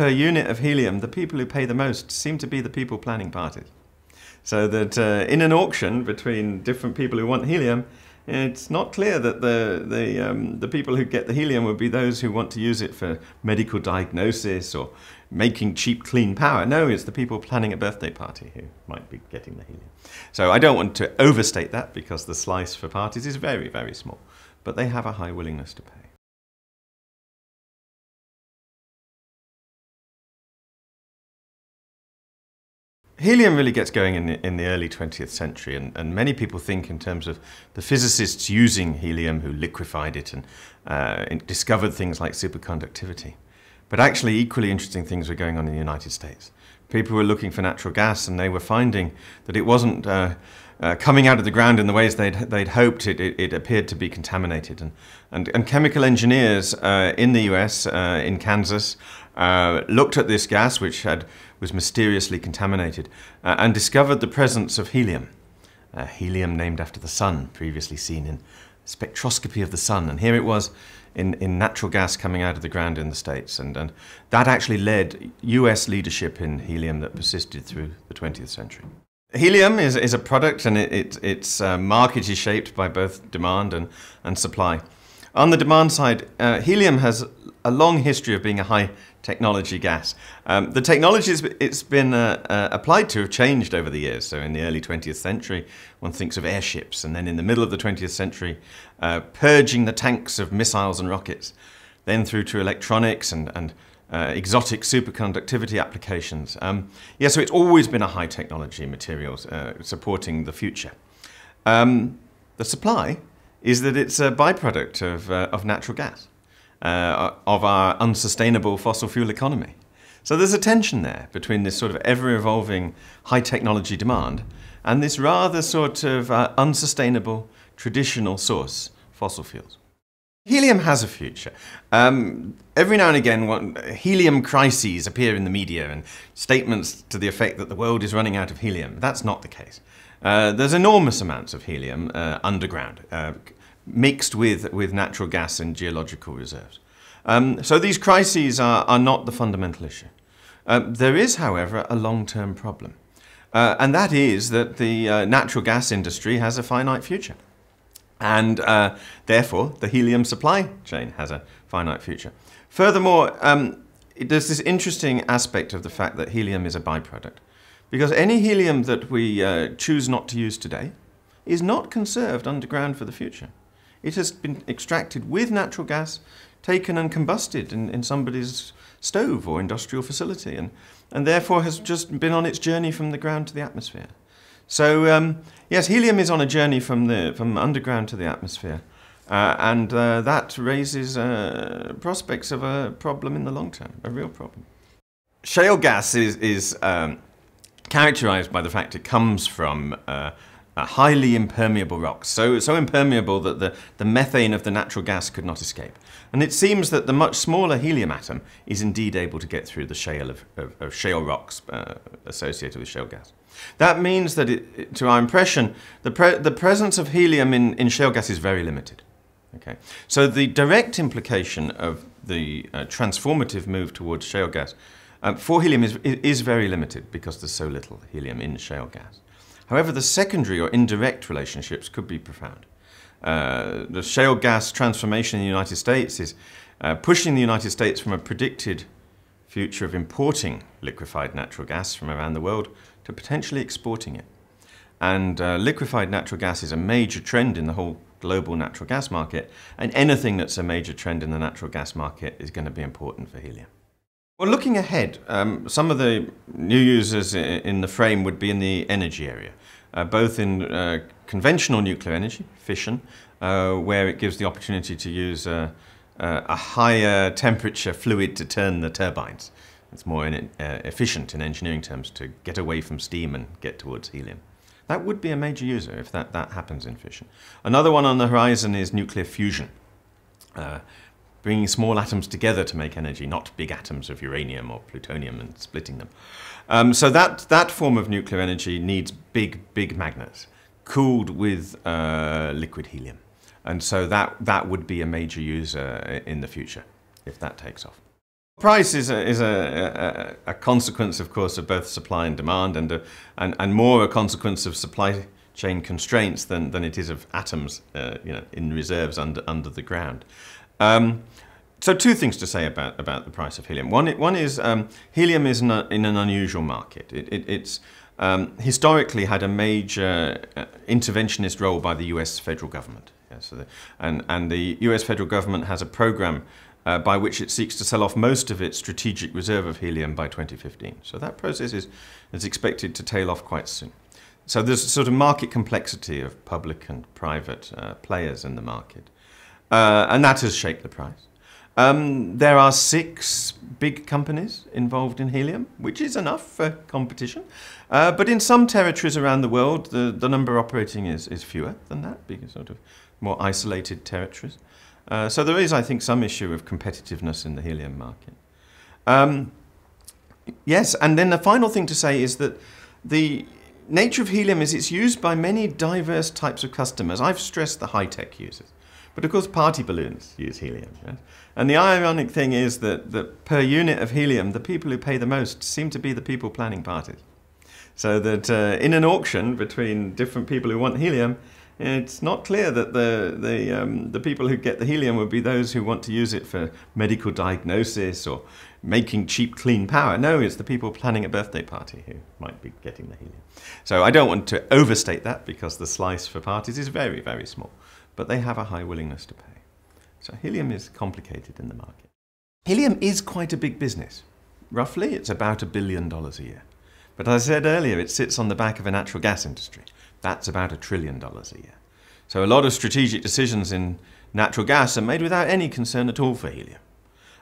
per unit of helium, the people who pay the most seem to be the people planning parties. So that uh, in an auction between different people who want helium, it's not clear that the, the, um, the people who get the helium would be those who want to use it for medical diagnosis or making cheap, clean power. No, it's the people planning a birthday party who might be getting the helium. So I don't want to overstate that because the slice for parties is very, very small, but they have a high willingness to pay. Helium really gets going in the, in the early 20th century, and, and, many people think in terms of the physicists using helium who liquefied it and uh, discovered things like superconductivity. But actually, equally interesting things were going on in the United States. People were looking for natural gas, and they were finding that it wasn't uh, uh, coming out of the ground in the ways they'd, they'd hoped. It, it, it appeared to be contaminated. And, and, and chemical engineers uh, in the US, uh, in Kansas, uh, looked at this gas, which had, was mysteriously contaminated, uh, and discovered the presence of helium. Uh, helium named after the sun, previously seen in spectroscopy of the sun. And here it was in, in natural gas coming out of the ground in the States. And, and that actually led US leadership in helium that persisted through the 20th century. Helium is, is a product and it, it, its uh, market is shaped by both demand and, and supply. On the demand side, uh, helium has a long history of being a high technology gas. Um, the technologies it's been uh, uh, applied to have changed over the years. So in the early 20th century, one thinks of airships, and then in the middle of the 20th century, uh, purging the tanks of missiles and rockets, then through to electronics and, and uh, exotic superconductivity applications. Um, yeah, so it's always been a high technology materials uh, supporting the future. Um, the supply is that it's a byproduct of, uh, of natural gas uh, of our unsustainable fossil fuel economy. So there's a tension there between this sort of ever evolving high technology demand and this rather sort of uh, unsustainable traditional source, fossil fuels. Helium has a future. Um, every now and again, what, helium crises appear in the media and statements to the effect that the world is running out of helium. That's not the case. Uh, there's enormous amounts of helium uh, underground, uh, mixed with, with natural gas and geological reserves. Um, so these crises are, are not the fundamental issue. Um, there is, however, a long-term problem. Uh, and that is that the uh, natural gas industry has a finite future. And therefore, the helium supply chain has a finite future. Furthermore, um, there's this interesting aspect of the fact that helium is a byproduct. Because any helium that we uh, choose not to use today is not conserved underground for the future. It has been extracted with natural gas, taken and combusted in, in somebody's stove or industrial facility, and, and therefore has just been on its journey from the ground to the atmosphere. So um, yes, helium is on a journey from, the, from underground to the atmosphere. Uh, and uh, that raises uh, prospects of a problem in the long term, a real problem. Shale gas is, is um, characterized by the fact it comes from uh, highly impermeable rocks, so, so impermeable that the, the methane of the natural gas could not escape. And it seems that the much smaller helium atom is indeed able to get through the shale of, of, of shale rocks uh, associated with shale gas. That means that, it, to our impression, the, pre the presence of helium in, in shale gas is very limited. Okay? So the direct implication of the uh, transformative move towards shale gas uh, for helium is, is very limited because there's so little helium in shale gas. However, the secondary or indirect relationships could be profound. Uh, the shale gas transformation in the United States is uh, pushing the United States from a predicted future of importing liquefied natural gas from around the world to potentially exporting it. And uh, liquefied natural gas is a major trend in the whole global natural gas market, and anything that's a major trend in the natural gas market is going to be important for helium. Well, looking ahead, um, some of the new users in the frame would be in the energy area, uh, both in uh, conventional nuclear energy, fission, uh, where it gives the opportunity to use uh, uh, a higher temperature fluid to turn the turbines. It's more in, uh, efficient in engineering terms to get away from steam and get towards helium. That would be a major user if that, that happens in fission. Another one on the horizon is nuclear fusion bringing small atoms together to make energy, not big atoms of uranium or plutonium and splitting them. Um, so that, that form of nuclear energy needs big, big magnets cooled with uh, liquid helium. And so that, that would be a major user in the future if that takes off. Price is a, is a, a, a, consequence, of course, of both supply and demand, and, a, and, and more a consequence of supply chain constraints than, than it is of atoms uh, you know, in reserves under, under the ground. Um, so two things to say about, about the price of helium. One, one is um, helium is in, a, in, an unusual market. It, it, it's um, historically had a major uh, interventionist role by the US federal government. Yeah, so the, and, and the US federal government has a program uh, by which it seeks to sell off most of its strategic reserve of helium by 2015. So that process is, is expected to tail off quite soon. So there's sort of market complexity of public and private uh, players in the market. Uh, and that has shaped the price. Um, there are six big companies involved in helium, which is enough for competition. Uh, but in some territories around the world, the, the number operating is, is fewer than that, being sort of more isolated territories. Uh, so there is, I think, some issue of competitiveness in the helium market. Um, yes, and then the final thing to say is that the nature of helium is it's used by many diverse types of customers. I've stressed the high-tech users. But of course, party balloons use helium. And the ironic thing is that, that per unit of helium, the people who pay the most seem to be the people planning parties. So that uh, in an auction between different people who want helium, it's not clear that the, the, um, the people who get the helium would be those who want to use it for medical diagnosis or making cheap, clean power. No, it's the people planning a birthday party who might be getting the helium. So I don't want to overstate that because the slice for parties is very, very small, but they have a high willingness to pay. So helium is complicated in the market. Helium is quite a big business. Roughly, it's about a billion dollars a year. But as I said earlier, it sits on the back of a natural gas industry. That's about a trillion dollars a year. So a lot of strategic decisions in natural gas are made without any concern at all for helium.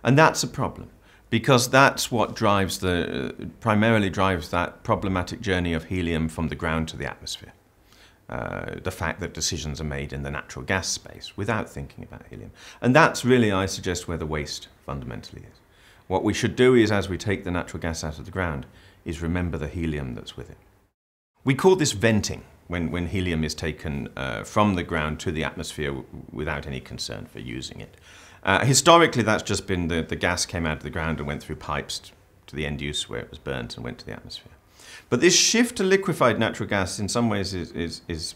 And that's a problem because that's what drives the, primarily drives that problematic journey of helium from the ground to the atmosphere. Uh, the fact that decisions are made in the natural gas space without thinking about helium. And that's really, I suggest, where the waste fundamentally is. What we should do is, as we take the natural gas out of the ground, is remember the helium that's with it. We call this venting when, when helium is taken uh, from the ground to the atmosphere without any concern for using it. Uh, historically, that's just been the, the gas came out of the ground and went through pipes to the end use where it was burnt and went to the atmosphere. But this shift to liquefied natural gas in some ways is, is, is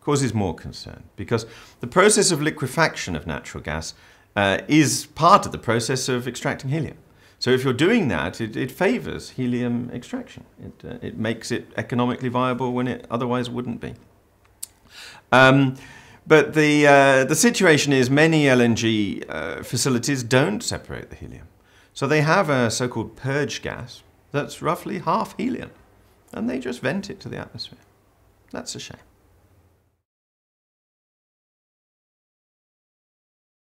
causes more concern because the process of liquefaction of natural gas uh, is part of the process of extracting helium. So if you're doing that, it, it favors helium extraction. It, uh, it makes it economically viable when it otherwise wouldn't be. Um, but the, uh, the situation is many LNG uh, facilities don't separate the helium. So they have a so-called purge gas that's roughly half helium, and they just vent it to the atmosphere. That's a shame.